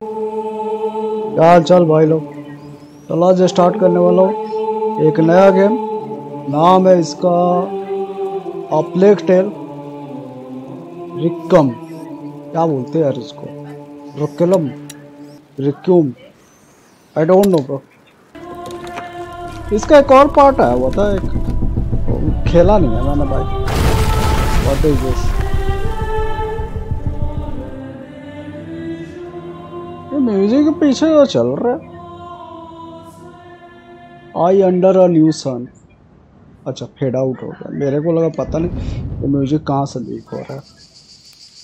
हाल चाल भाई लोग? चलो आज स्टार्ट करने वाला हूँ। एक नया गेम नाम है इसका अपलेक टेल रिक्कम। क्या बोलते हैं यार इसको? रुक्कलम? Requiem I don't know bro इसका एक और पार्ट है बता एक खेला नहीं है मैंने भाई। व्हाट इज़ दिस पीछे जो चल रहा है आई अंडर अ न्यू सन अच्छा फेड आउट हो गया मेरे को लगा पता नहीं ये म्यूज़िक कहाँ से लीक हो रहा है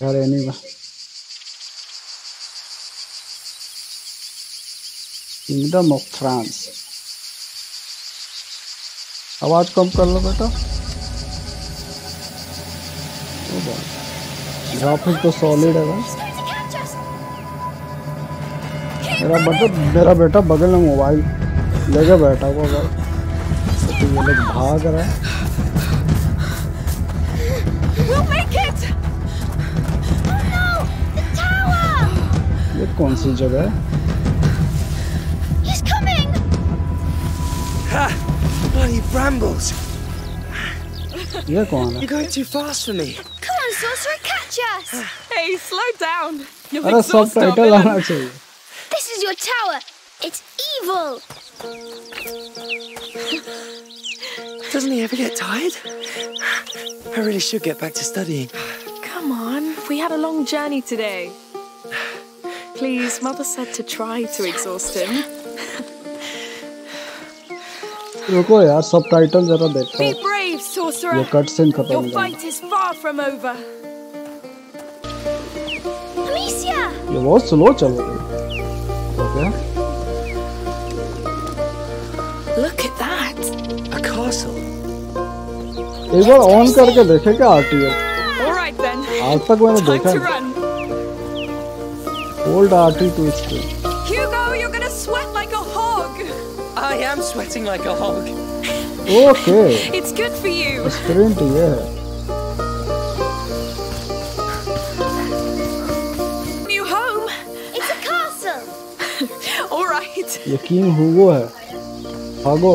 यार एनी किंगडम ऑफ़ फ्रांस आवाज़ कम कर लो बेटा। ग्राफिक तो सॉलिड है भाई मेरा बेटा मेरा बेटा बगल में मोबाइल लेके बैठा हुआ भाई तो ये लोग भाग रहे हैं! Oh! ये कौन सी जगह है He's coming! Ha! Bloody brambles! ये कौन है You're going too fast for me. Come on, sorcerer, catch us! Hey, slow down. अरे सब our टाइटल आना villain. चाहिए This is your tower! It's evil! Doesn't he ever get tired? I really should get back to studying. Come on, we had a long journey today. Please, Mother said to try to exhaust him. रुको यार सब title जरा देखता Be हूँ brave, ये sorcerer. Cut scene खत्म Your हो गया fight is far from over. Amicia! ये बहुत स्लो चल रही है Okay Look at that. A castle? एक बार ऑन करके देखे क्या आरटीएल All right then. आज तक मैंने Time देखा to run. Hold RT to screen Hugo, you're gonna sweat like a hog. I am sweating like a hog. Okay It's good for you. Screen तो All right. ये king हुगो है भागो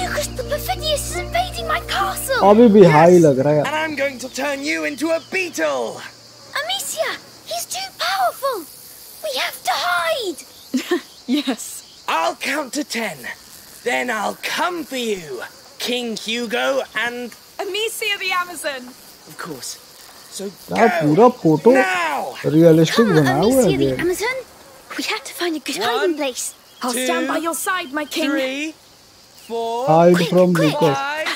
Lucas the Perfidious is invading my castle! अभी भी high लग रहा है And I'm going to turn you into a beetle! Amicia! He's too powerful! We have to hide! Yes. I'll count to ten. Then I'll come for you, King Hugo, and Amicia the Amazon. of course. So यार पूरा go photo now. Realistic Come on, बनाया हुआ है We have to find a good One, hiding place. I'll Two, stand by your side, my king. Three, four, hide Quick, from quick. Lucas five,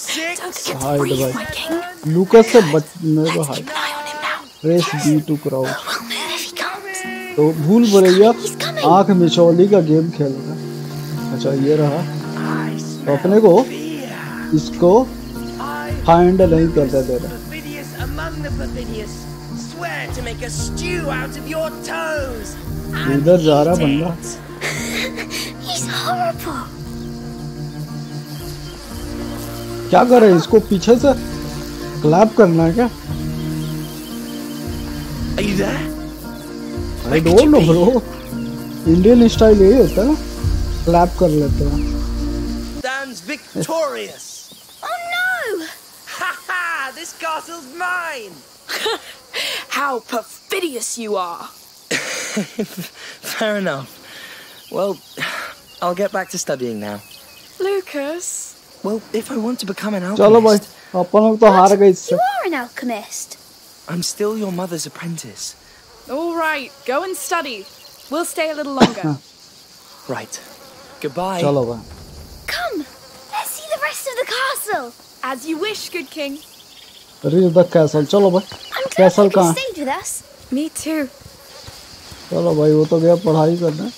six. Get Hide breathe, my king. Lucas से बचने को We'll move if he comes. तो भूल भुलैया. आँख मिचौली का game खेल रहा है अच्छा ये रहा तो अपने को इसको फाइंड नहीं करते दे रहे among the. Swear to make a stew out of your toes. इधर जा रहा बंदा। क्या कर रहा इसको पीछे से क्लैप करना है क्या? I don't know bro Indian style यही होता है ना। क्लैप कर लेते हैं। Dance victorious oh no this castle is mine how perfidious you are Fair enough. Well, I'll get back to studying now. Lucas. Well, if I want to become an alchemist. You are an alchemist. I'm still your mother's apprentice. All right, go and study. We'll stay a little longer. right. Goodbye. Come, let's see the rest of the castle. As you wish, good king. The castle. I'm glad you stayed with us. Me too. चलो भाई वो तो गया पढ़ाई करने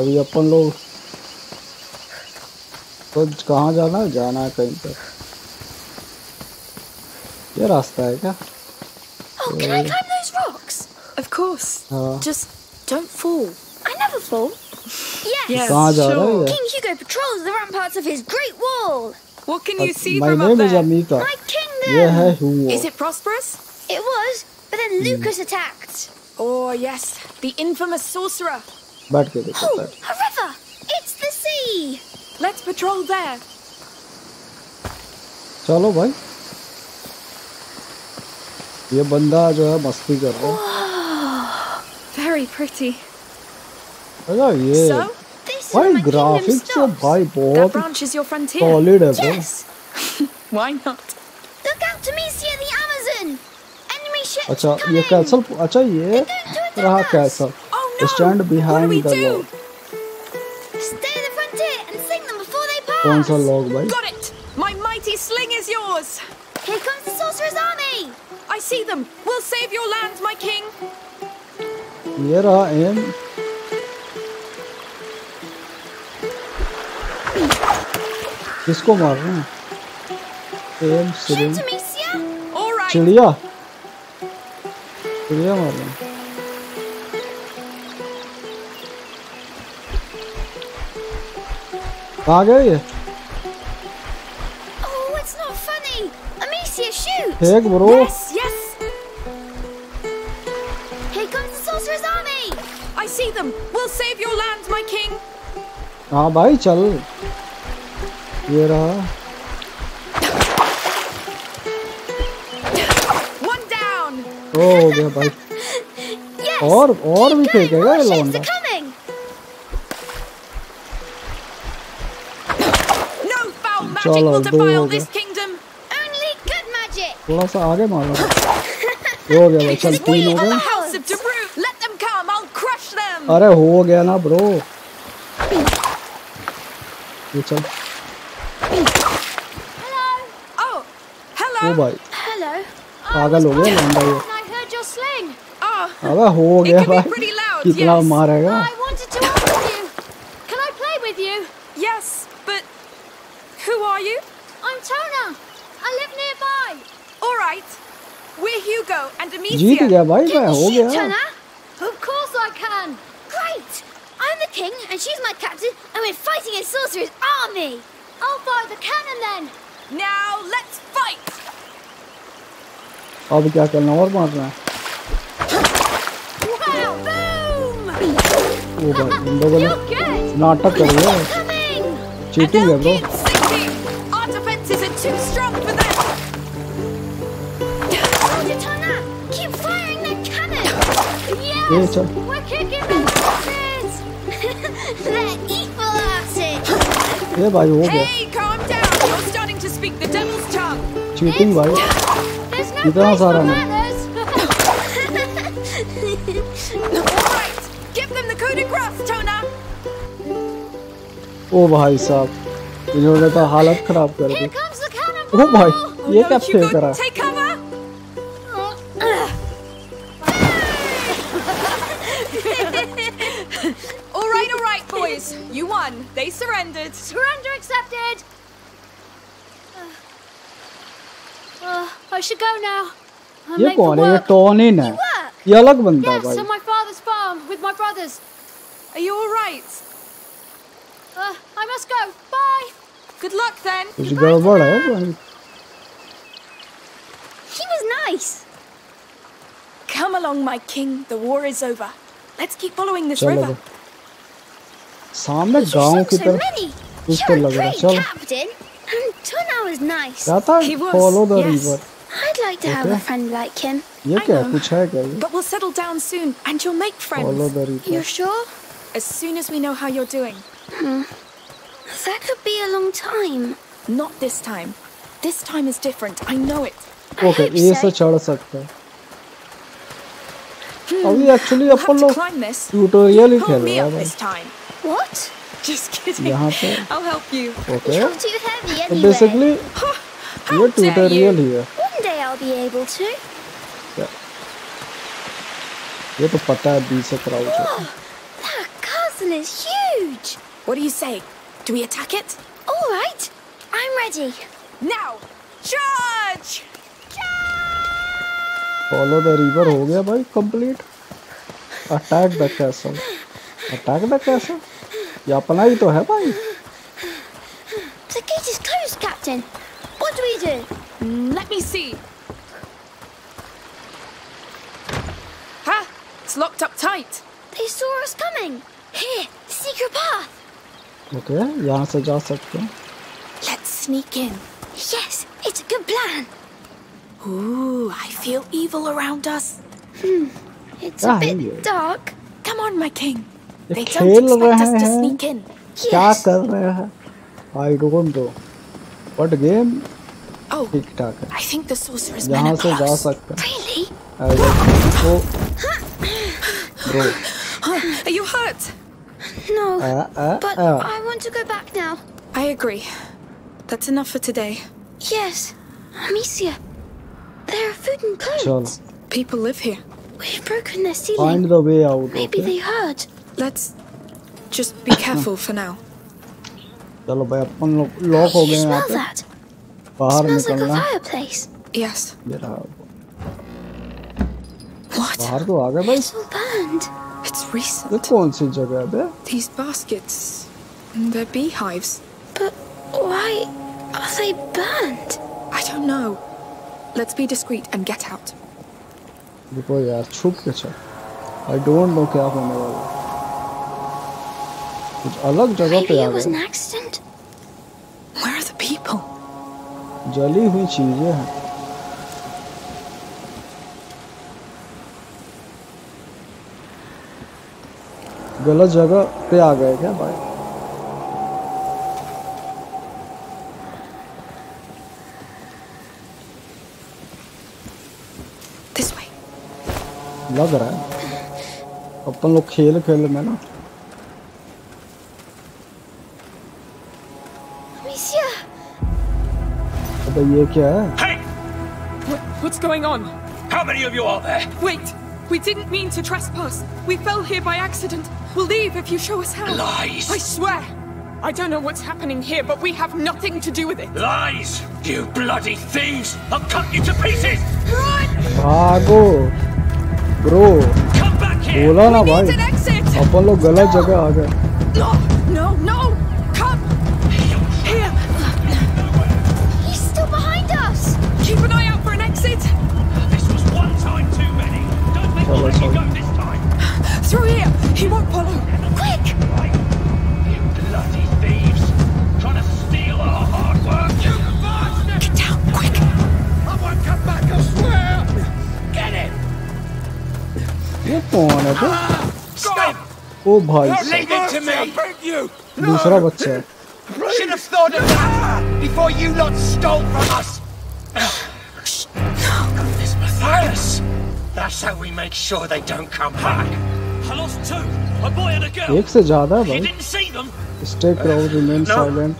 अभी अपन लोग तो कहाँ जाना है जाना है कहीं पर ये रास्ता है क्या Oh, can I climb those rocks? Of course. हाँ Just don't fall. I never fall. Yes! Yes, कहाँ जा रहा है sure. ये King Hugo patrols the ramparts of his great wall. What can you see my from up name is there? Amicia My kingdom! ये है हुओ Is it prosperous? It was, but then Lucas attacked. Oh, yes, the infamous sorcerer. बैठ के देखो Oh, बैठ a river! It's the sea! Let's patrol there. चलो भाई ये बंदा जो है मस्ती कर रहा है Very pretty. अरे ये So, this is where भाई my kingdom ग्राफिक्स तो stops. भाई That बहुत branch is your frontier. Solid है ब्रो Yes! Why not? अच्छा ये कैसल अच्छा ये रहा castle Oh stand behind the log! कौन सा लॉग भाई Got it! My mighty sling is yours! Here comes the sorcerer's army! I see them! We'll save your land, my king! ये रहा एम किसको मार रहे हैं एम! Alright! चिड़िया चिड़िया मार रहे हैं कहाँ गए ये Oh, it's not funny! Amicia, shoot! फेंक bro Yes, yes! Here comes the sorcerer's army! I see them! We'll save your land, my king! हाँ भाई चल ये रहा ओ हो गया भाई। और और भी फेंकेगा ये लौंडा चलो दो हो गया। थोड़ा सा आगे मारो हो गया भाई चल तीन हो गए अरे हो गया ना ब्रो ये चल। ओ भाई। पागल हो गया लौंडा ये अबे हो It गया can be भाई pretty loud, कितना yes. मारेगा I wanted to ask you! Can I play with you? Yes, but who are you? I'm Tona! I live nearby! All right. We're Hugo and Jeet Amicia. गया भाई मैं Can you हो shoot, गया Tona? Of course I can! Great! I'm the king and she's my captain and we're fighting a sorcerer's army! I'll fire the cannon then! Now let's fight. अब क्या करना और मारना है strong for them. Hold it, Tona! Keep firing that cannon! ये Yes! चल We're kicking their asses! They're equal asses! ये भाई हो गया Hey, calm down. You're starting to speak the devil's tongue. Cheating भाई There's no इतना place सारा for नहीं। ओ भाई साहब इन्होंने तो हालत खराब कर दी Here comes the O cannonball! भाई ये क्या no, Hugo, फेंक रहा है take cover. All right, all right, boys. You won. They surrendered. Surrender accepted! Uh, I should go now. I'm ये late for कौन है ये work. टॉनिन है Work? ये अलग बंदा है Yes, भाई on my father's farm with my brothers. Are you all right? Uh, I must go. Bye! Good luck then. कुछ गड़बड़ है भाई He was nice. Come along, my king. The war is over. Let's keep following this चलो river. भाई सामने You गांव seem की so तरफ ready. कुछ You're तो a लग रहा है great चल captain. And Tuna was nice. क्या था He was, follow the yes. River I'd like to have Okay. a friend like him. ये I क्या है know. कुछ है क्या ये But we'll settle down soon, and you'll make follow friends. The river You're sure? As soon as we know how you're doing. That could be a long time. Not this time. This time is different. I know it. I okay hope A so. से चढ़ सकते हैं अभी actually We'll upon have to लोग climb this. Tutorial he Pull खेल me रहे up हैं this time. What? Just kidding. यहाँ पे I'll help you. Okay You're too heavy तो anyway. बेसिकली How ये dare ट्यूटोरियल you? ही है One day I'll be able to. ये तो पता है बी से क्राउच है Oh, that castle is huge. What do you say? Do we attack it? All right, I'm ready. Now! Charge! Follow the river हो गया भाई complete attack the castle attack the castle ये अपना ही तो है भाई The gate is closed, Captain. What do we do? Mm, Let me see. Ha! It's locked up tight. They saw us coming. Here, secret path. Okay यहाँ से जा सकते हैं Let's sneak in. Yes, it's a good plan. Ooh, I feel evil around us. It's क्या a है bit ये? dark. Come on, my king. ये They खेल don't expect रहे us to हैं sneak in. क्या. कर रहे हैं I don't know but game Oh, ठीक ठाक है I think the sorcerer's men यहाँ से जा. सकते हैं Really? Guess. O Are you hurt? No. Uh But uh I want to go back now. I agree. That's enough for today. Yes. Amicia. There are food and चलो clothes. People live here. We've broken their ceiling. Find the way out Maybe okay they heard. Let's just be careful for now. चलो भाई अपन लोग lock हो you गए यहाँ smell पे that? बाहर Smells like a निकलना है। fireplace. Yes. ये रहा What? बाहर तो आ गए भाई It's all burned. It's ये recent. कौन सी जगह है बे These baskets. They're beehives. But why are they burned? I don't know. Let's be discreet and get out. रुको यार छुप के चल आई डोंट नो क्या होने वाला है। कुछ अलग जगह Maybe पे आ it was an गए accident. Where are the people? जली हुई चीजें हैं गलत जगह पे आ गए क्या भाई लग रहा है अपन लोग खेल खेल में ना! अबे ये क्या है Hey! What, what's going on? How many of you are there? Wait! We didn't mean to trespass. We fell here by accident. We'll leave if you show us how. Lies! I swear! I don't know what's happening here, but we have nothing to do with it. Lies! You bloody thieves! I'll cut you to pieces! भागो bro Come back here! बोला ना We भाई need an exit! अपन लोग गलत जगह आ गए No! No! No! He won't follow! Quick! Right. You bloody thieves! Trying to steal our hard work! You bastard! Get down, quick! I won't come back, I swear! Get him! ये कौन है बे Stop! ओ भाई Leave it to me! beg you! दूसरा बच्चा है Should have thought of that before you lot stole from us. This Matthias. That's how we make sure they don't come back. एक से ज़्यादा भाई। Stay crowd remain silent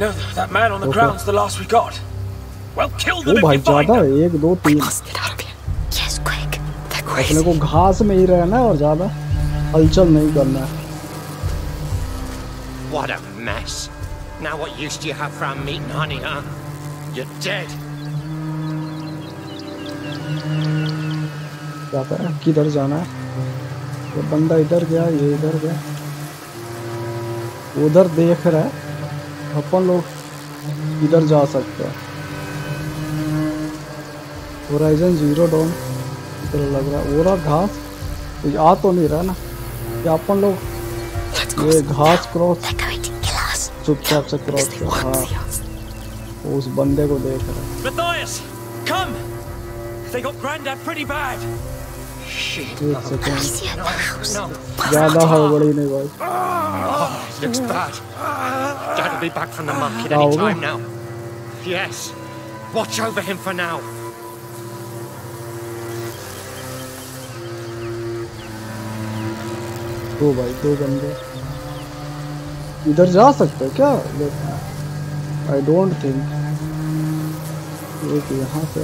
no that man on the ground is the last we got well kill them ओ भाई ज़्यादा एक दो तीन। Yes को घास में ही रहना और ज़्यादा हलचल नहीं करना है। What a mess now what used you have from meat and honey हाँ यू डेड क्या करें किधर जाना है? ये बंदा इधर गया ये इधर गया। उधर देख रहा है अपन लोग इधर जा सकते हैं। होराइजन ज़ीरो डाउन इधर लग रहा है। ओरा घास आ तो नहीं रहा ना। ये अपन लोग ये घास क्रॉस. चुपचाप से क्रॉस कर हाँ। उस बंदे को देख रहा है। Matthias, come! They got Grandad pretty bad. Shit. एक second Amicia, the house. No. ज्यादा हड़बड़ी नहीं भाई Oh, looks bad. Dad will be back from the market Oh, any time yeah. now. Yes. Watch over him for now. दो भाई दो बंदे इधर जा सकते हैं क्या आई डोंट थिंक एक यहाँ पे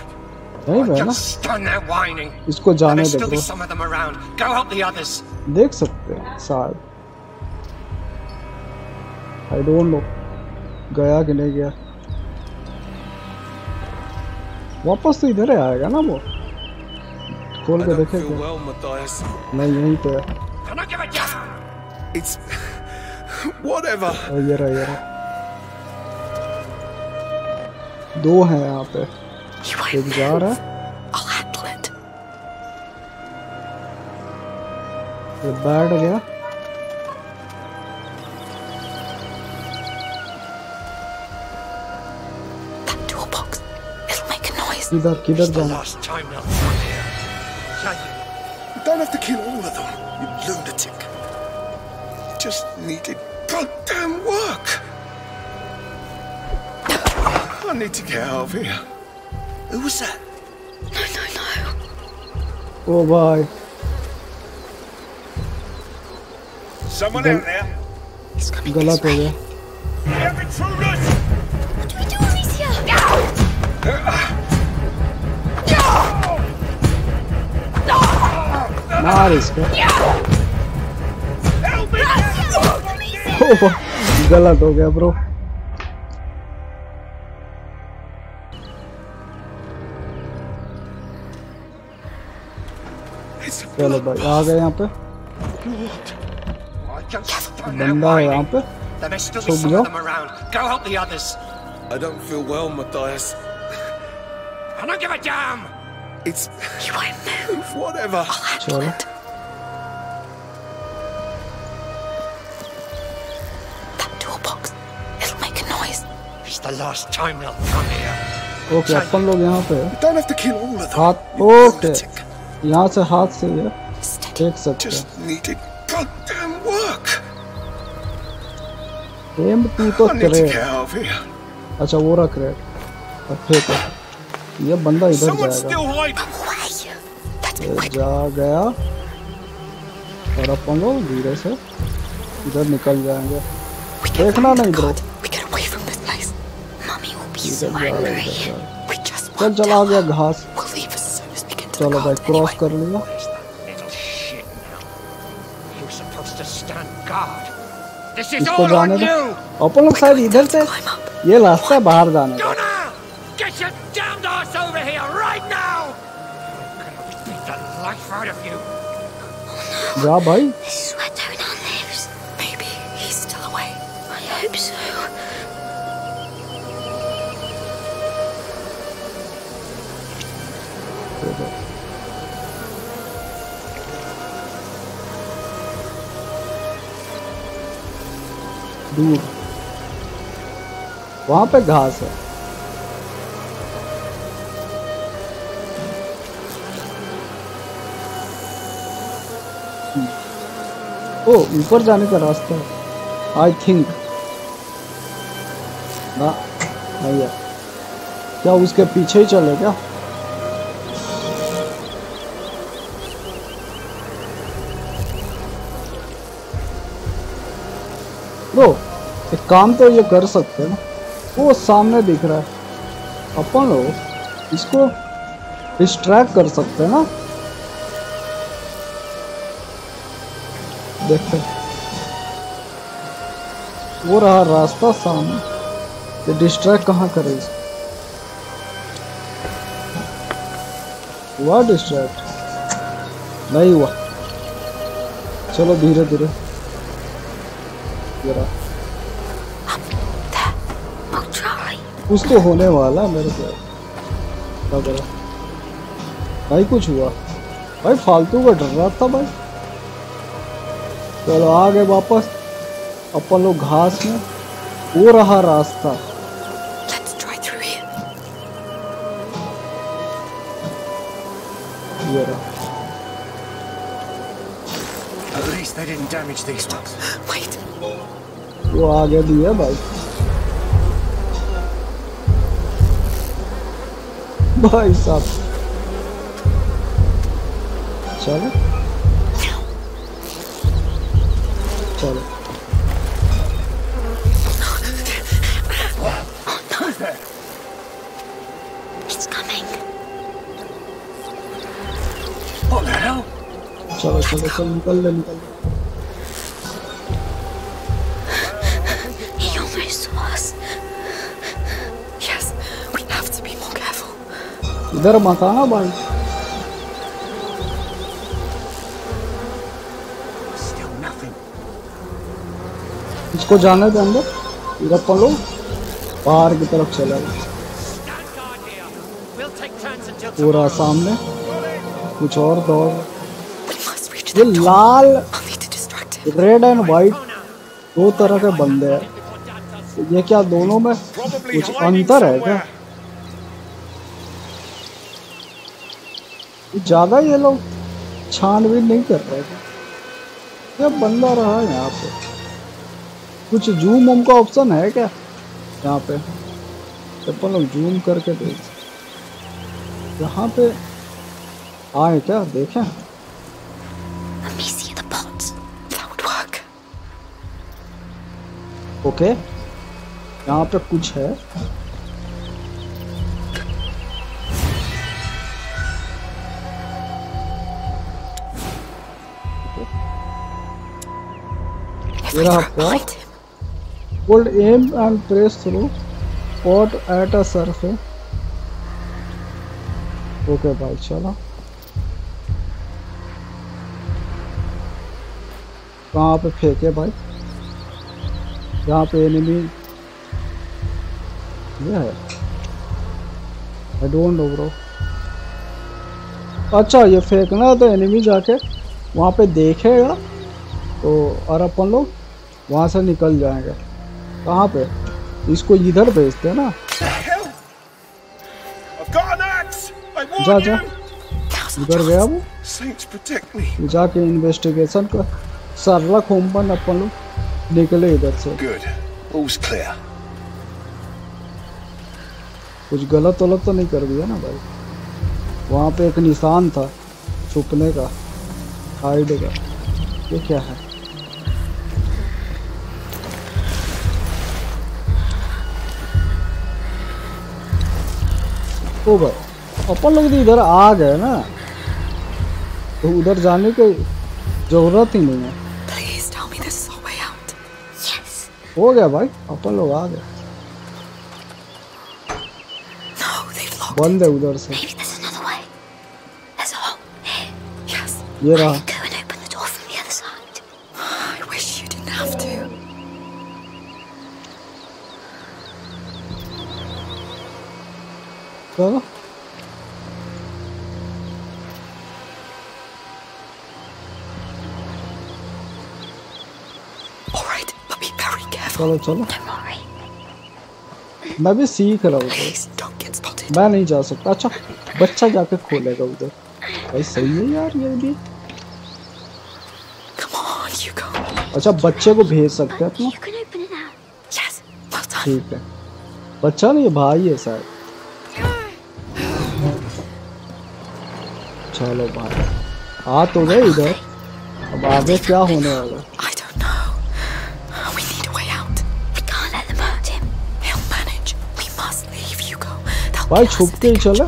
नहीं रहना इसको जाने दे दो। देख सकते हैं आई डोंट नो गया कि नहीं गया? वापस तो इधर ही आएगा ना वो? खोल के देखेगा well, नहीं यहीं पे दो है यहाँ पे। Exotic. I'll handle it. The bird again. That toolbox. It'll make a noise. Keep kidar the last time they'll you don't have to kill all of them, you lunatic. Just needed goddamn work. I need to get out of here. Who was that? No, no, no. ओ भाई Someone Then- out there? He's coming गलत this हो way. गया They're intruders! What do we do, Amicia? मार इसको Help me! ओ भाई, गलत हो गया ब्रो चलो भाई आ गए यहाँ पे I can't stand their बंदा है यहाँ whining. पे There may still be So some Leo? of them around. Go help the others. I don't feel well, Matthias. I don't give a damn. It's You won't move. whatever. I'll handle Sure. it. That toolbox. It'll make a noise. It's the last time they'll come here. Okay अपन लोग यहाँ पे You don't have to kill all of them. हाथ you okay lunatic. यहाँ से हाथ से ये देख सकते हैं। एम टू तो क्रेट अच्छा वो रहा क्रेट और फेंक ये बंदा इधर जाएगा। जा गया। और अपन लोग धीरे से इधर निकल जाएँगे। देखना नहीं ब्रो चल चला गया घास। चलो भाई क्रॉस कर लिया। इसको जाने दो। अपन लोग शायद इधर से ये रास्ता है बाहर जाने जा भाई। दूर। वहाँ पे घास है। ओ, ऊपर जाने का रास्ता है। आई थिंक ना क्या उसके पीछे ही चले क्या? काम तो ये कर सकते हैं। ना वो सामने दिख रहा है। अपन लोग इसको डिस्ट्रैक्ट कर सकते हैं ना? देखते। वो रहा रास्ता सामने। ये डिस्ट्रैक्ट कहाँ करे हुआ डिस्ट्रैक्ट नहीं हुआ। चलो धीरे धीरे ये कुछ तो होने वाला है मेरे को। लग रहा भाई कुछ हुआ? भाई फालतू का डर रहा था भाई। चलो आ गए वापस। अपन लोग घास में। वो रहा रास्ता। ये रहा। At least they didn't damage these ones. Wait. वो आगे भी है भाई। भाई साहब चलो चलो It's coming. What the hell? चलो चलो चलो निकल ले निकल ले इधर माता ना भाई। इसको जाने दे अंदर। इधर पलो। बाहर की तरफ़ चला। पूरा सामने। कुछ और दौड़। ये लाल रेड एंड व्हाइट दो तरह के बंदे हैं। ये क्या दोनों में कुछ अंतर है क्या? ज़्यादा ये लोग छानबीन नहीं कर रहे थे। क्या बंदा रहा है यहाँ पे? कुछ जूम वूम का ऑप्शन है क्या? यहाँ पे। अपन लोग जूम करके देख यहाँ पे आए क्या? देखें. ओके यहाँ पे कुछ है। ये रहा him, hold aim and press through. Pot at a surface. Okay भाई चलो कहाँ पे फेंके भाई? यहाँ पे एनिमी ये है। आई डोंट नो ब्रो अच्छा ये फेंकना है तो एनिमी जाके वहाँ पे देखेगा। तो और अपन लोग वहाँ से निकल जाएँगे। कहाँ पे? इसको इधर भेजते हैं ना। जा जा। इधर गया वो. जाके इन्वेस्टिगेशन कर। सरलक होमपन अपन लोग। निकले इधर से. कुछ गलत वलत तो नहीं कर दिया ना भाई। वहाँ पे एक निशान था। छुपने का। हाइड का। ये क्या है? ओ भाई अपन लोग तो इधर आ गए ना। तो उधर जाने की ज़रूरत ही नहीं है। हो गया भाई अपन लोग आ गए। बंद है उधर से। ये रहा। चलो चलो। मैं भी सीख रहा हूँ. मैं नहीं जा सकता। अच्छा बच्चा जाके खोलेगा उधर। भाई सही है यार ये भी. अच्छा बच्चे को भेज सकते हैं अपना. ठीक है। बच्चा नहीं भाई है शायद। चलो भाई। आ तो गए इधर। अब आगे क्या होने वाला भाई छुप के ही चला।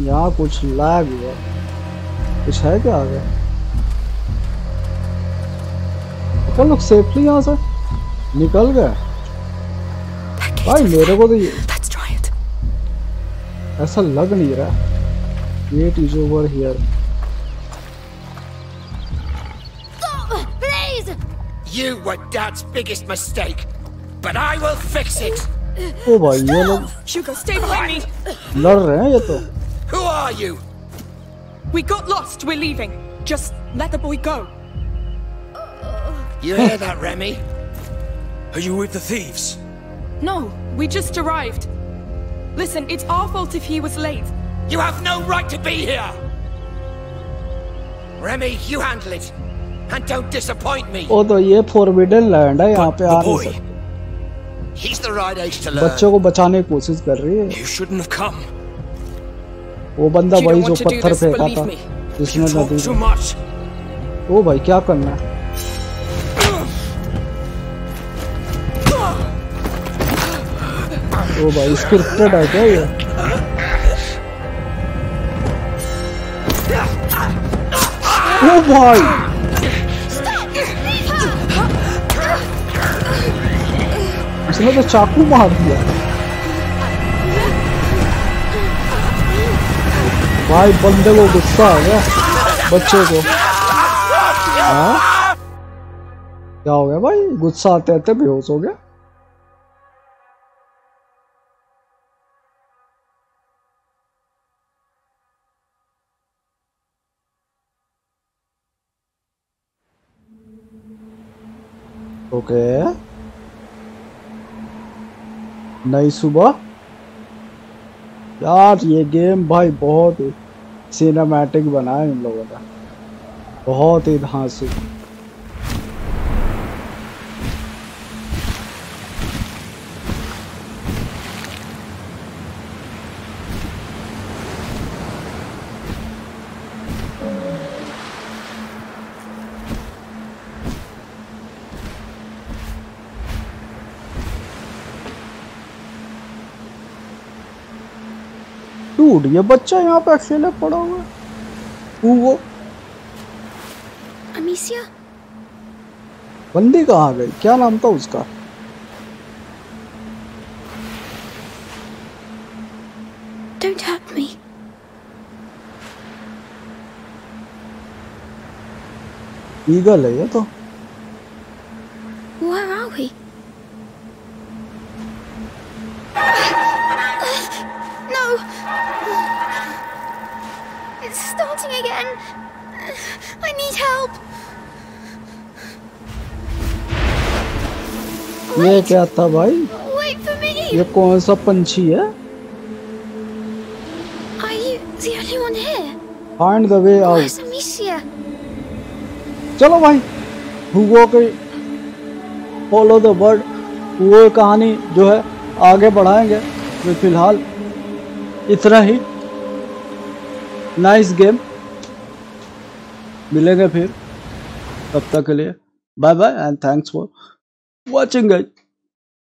यहाँ कुछ लैग हुआ। कुछ है क्या आ गया अपन लोग सेफली यहाँ से निकल गए। भाई मेरे को तो ये ऐसा लग नहीं रहा। Get is over here You were Dad's biggest mistake, but I will fix it. ओ भाई ये लोग Hugo, stay behind me. लड़ रहे हैं ये तो Who are you? We got lost. We're leaving. Just let the boy go. You hear that, Remy? Are you with the thieves? No, we just arrived. Listen, it's our fault if he was late. You have no right to be here! Remy, you handle it. And don't disappoint me. ओ तो ये forbidden land है यहाँ पे आ नहीं सकते He's the right age to learn. बच्चों को बचाने की कोशिश कर रही है you shouldn't have come. वो बंदा वही जो पत्थर फेंका था जिसने नदी. ओ भाई क्या करना है ओ भाई स्क्रिप्टेड है क्या ये ओ भाई उसने तो चाकू मार दिया। भाई, बंदे को गुस्सा आ गया। बच्चे को। हाँ? क्या हो गया भाई? गुस्सा आते आते बेहोश हो गया। ओके नई सुबह। यार, ये गेम भाई बहुत सिनेमैटिक बना है इन लोगों ने। बहुत ही धांसू। डूड ये बच्चा यहाँ पे अकेले पड़ा हुआ है। वो वो। Amicia? बंदी कहाँ गई? क्या नाम था उसका? Don't hurt me. ईगल है ये तो। Starting again. I need help. ये क्या था भाई Wait for me! ये कौन सा पंछी है Are you the only one here? Way out Where's Amicia? चलो भाई हुगो के फॉलो द बर्ड हुगो कहानी जो है आगे बढ़ाएँगे तो फ़िलहाल इतना ही नाइस गेम मिलेंगे फिर। तब तक के लिए। Bye bye and thanks for watching guys